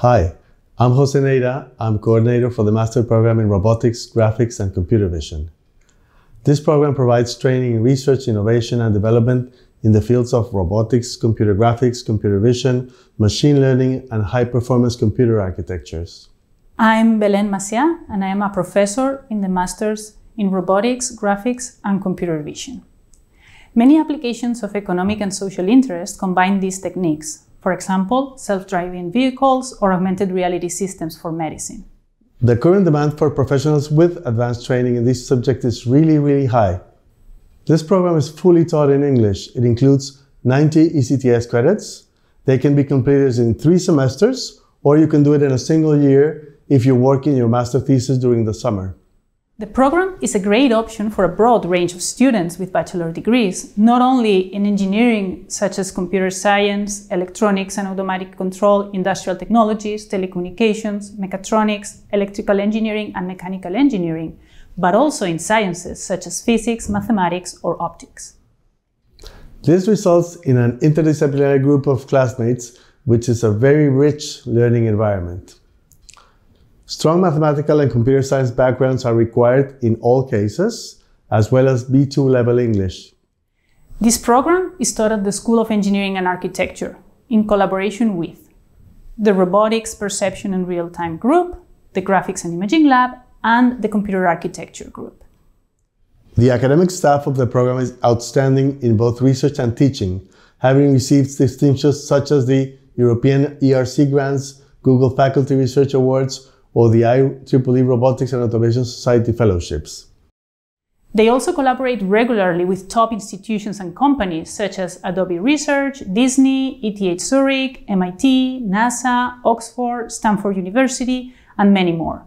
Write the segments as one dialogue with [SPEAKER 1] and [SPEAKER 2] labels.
[SPEAKER 1] Hi, I'm Jose Neira. I'm coordinator for the Master Program in Robotics, Graphics, and Computer Vision. This program provides training in research, innovation, and development in the fields of robotics, computer graphics, computer vision, machine learning, and high-performance computer architectures.
[SPEAKER 2] I'm Belen Masia, and I am a professor in the Masters in Robotics, Graphics, and Computer Vision. Many applications of economic and social interest combine these techniques, for example, self-driving vehicles or augmented reality systems for medicine.
[SPEAKER 1] The current demand for professionals with advanced training in this subject is really, really high. This program is fully taught in English. It includes 90 ECTS credits. They can be completed in three semesters, or you can do it in a single year if you're working your master thesis during the summer.
[SPEAKER 2] The program is a great option for a broad range of students with bachelor degrees, not only in engineering such as computer science, electronics and automatic control, industrial technologies, telecommunications, mechatronics, electrical engineering and mechanical engineering, but also in sciences such as physics, mathematics or optics.
[SPEAKER 1] This results in an interdisciplinary group of classmates, which is a very rich learning environment. Strong mathematical and computer science backgrounds are required in all cases, as well as B2 level English.
[SPEAKER 2] This program is taught at the School of Engineering and Architecture in collaboration with the Robotics, Perception and Real-Time Group, the Graphics and Imaging Lab, and the Computer Architecture Group.
[SPEAKER 1] The academic staff of the program is outstanding in both research and teaching, having received distinctions such as the European ERC grants, Google Faculty Research Awards, or the IEEE Robotics and Automation Society fellowships.
[SPEAKER 2] They also collaborate regularly with top institutions and companies such as Adobe Research, Disney, ETH Zurich, MIT, NASA, Oxford, Stanford University, and many more.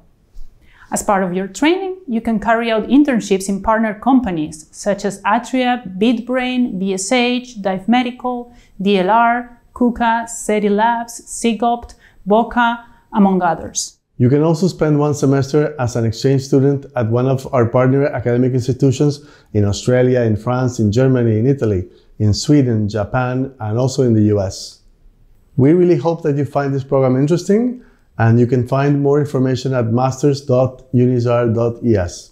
[SPEAKER 2] As part of your training, you can carry out internships in partner companies such as Atria, BitBrain, BSH, Dive Medical, DLR, KUKA, SEDDI Labs, SIGOPT, BOCA, among others.
[SPEAKER 1] You can also spend one semester as an exchange student at one of our partner academic institutions in Australia, in France, in Germany, in Italy, in Sweden, Japan, and also in the US. We really hope that you find this program interesting and you can find more information at masters.unizar.es.